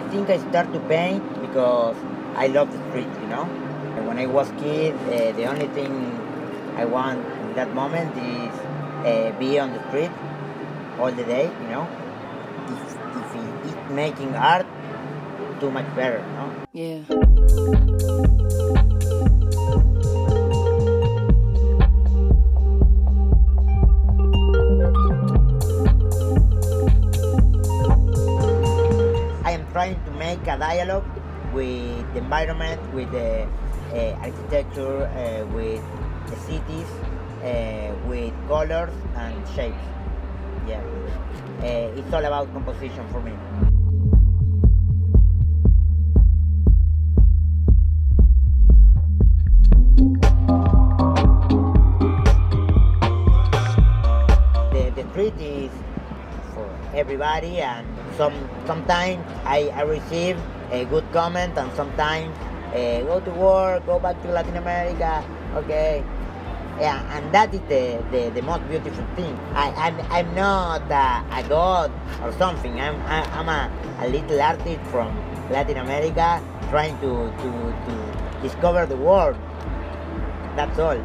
think I start to paint because I love the street, you know. And when I was kid, uh, the only thing I want in that moment is uh, be on the street all the day, you know. If, if making art, too much better, you know. Yeah. Trying to make a dialogue with the environment, with the uh, architecture, uh, with the cities, uh, with colors and shapes. Yeah, it's all about composition for me. The, is for everybody and some sometimes I, I receive a good comment and sometimes uh, go to work go back to latin america okay. Yeah and that is the, the, the most beautiful thing. I, I'm, I'm not a, a god or something. I'm, I, I'm a, a little artist from latin america trying to, to, to discover the world. That's all